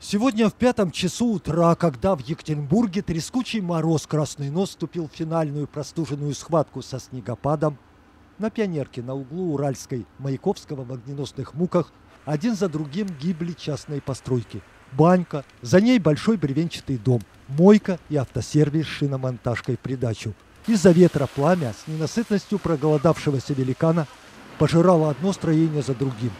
Сегодня в пятом часу утра, когда в Екатеринбурге трескучий мороз Красный Нос вступил в финальную простуженную схватку со снегопадом, на пионерке на углу Уральской, Маяковского в огненосных муках один за другим гибли частные постройки. Банька, за ней большой бревенчатый дом, мойка и автосервис с шиномонтажкой придачу. Из-за ветра пламя с ненасытностью проголодавшегося великана пожирало одно строение за другим.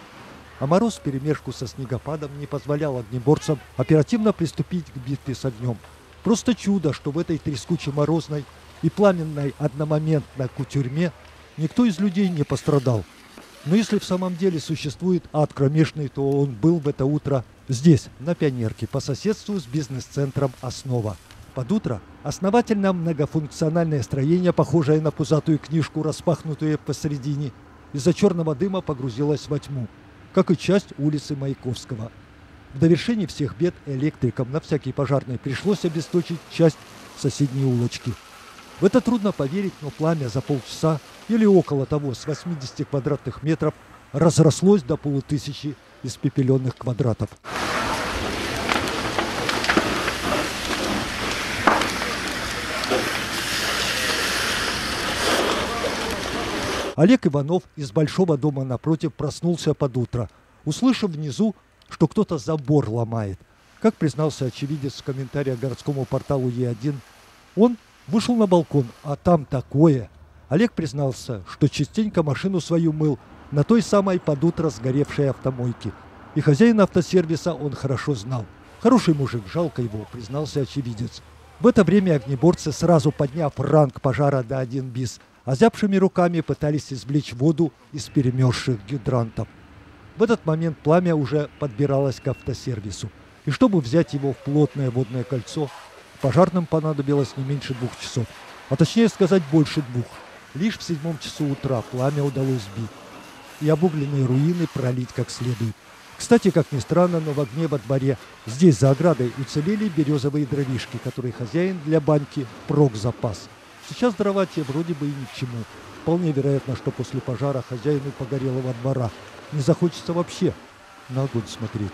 А мороз в перемешку со снегопадом не позволял огнеборцам оперативно приступить к битве с огнем. Просто чудо, что в этой трескучей морозной и пламенной одномоментной кутюрьме никто из людей не пострадал. Но если в самом деле существует ад кромешный, то он был в это утро здесь, на Пионерке, по соседству с бизнес-центром «Основа». Под утро основательно многофункциональное строение, похожее на пузатую книжку, распахнутую посередине, из-за черного дыма погрузилось во тьму как и часть улицы Маяковского. В довершении всех бед электрикам на всякий пожарный пришлось обесточить часть соседней улочки. В это трудно поверить, но пламя за полчаса или около того с 80 квадратных метров разрослось до полутысячи испепеленных квадратов. Олег Иванов из большого дома напротив проснулся под утро, услышав внизу, что кто-то забор ломает. Как признался очевидец в комментариях городскому порталу Е1, он вышел на балкон, а там такое. Олег признался, что частенько машину свою мыл на той самой под утро сгоревшей автомойке. И хозяина автосервиса он хорошо знал. Хороший мужик, жалко его, признался очевидец. В это время огнеборцы, сразу подняв ранг пожара до 1 бис, озябшими руками пытались извлечь воду из перемерзших гидрантов. В этот момент пламя уже подбиралось к автосервису, и чтобы взять его в плотное водное кольцо, пожарным понадобилось не меньше двух часов, а точнее сказать больше двух. Лишь в седьмом часу утра пламя удалось сбить и обугленные руины пролить как следует. Кстати, как ни странно, но в огне во дворе здесь за оградой уцелели березовые дровишки, которые хозяин для баньки прок запас. Сейчас дрова те вроде бы и ни к чему. Вполне вероятно, что после пожара хозяину погорелого двора не захочется вообще на огонь смотреть.